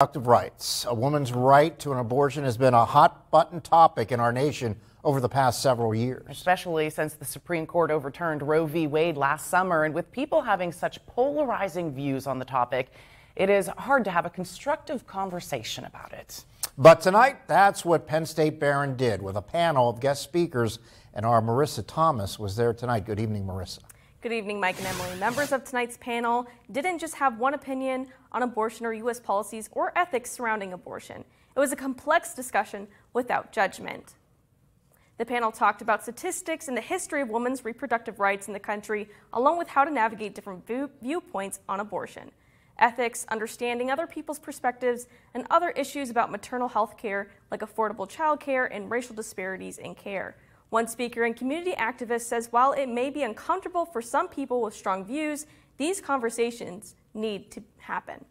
Reproductive rights. A woman's right to an abortion has been a hot button topic in our nation over the past several years. Especially since the Supreme Court overturned Roe v. Wade last summer. And with people having such polarizing views on the topic, it is hard to have a constructive conversation about it. But tonight, that's what Penn State Behrend did with a panel of guest speakers. And our Marissa Thomas was there tonight. Good evening, Marissa. Good evening, Mike and Emily. Members of tonight's panel didn't just have one opinion on abortion or U.S. policies or ethics surrounding abortion. It was a complex discussion without judgment. The panel talked about statistics and the history of women's reproductive rights in the country, along with how to navigate different view viewpoints on abortion, ethics, understanding other people's perspectives, and other issues about maternal health care like affordable child care and racial disparities in care. One speaker and community activist says while it may be uncomfortable for some people with strong views, these conversations need to happen.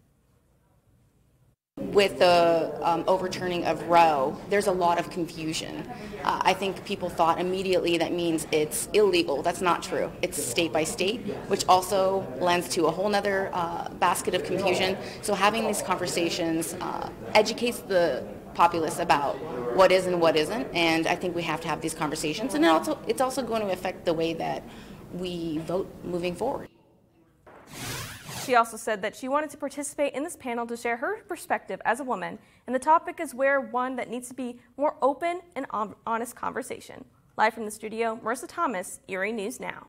With the um, overturning of Roe, there's a lot of confusion. Uh, I think people thought immediately that means it's illegal. That's not true. It's state by state, which also lends to a whole other uh, basket of confusion. So having these conversations uh, educates the populace about what is and what isn't, and I think we have to have these conversations. And it also, it's also going to affect the way that we vote moving forward. She also said that she wanted to participate in this panel to share her perspective as a woman, and the topic is where one that needs to be more open and honest conversation. Live from the studio, Marissa Thomas, Erie News Now.